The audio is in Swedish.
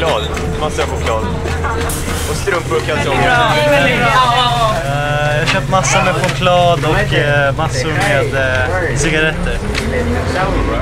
choklad. Massor av choklad. Och strumpor och kalsonger. Eh, jag har köpt massor med choklad och eh, massor med eh, cigaretter. cigaretter.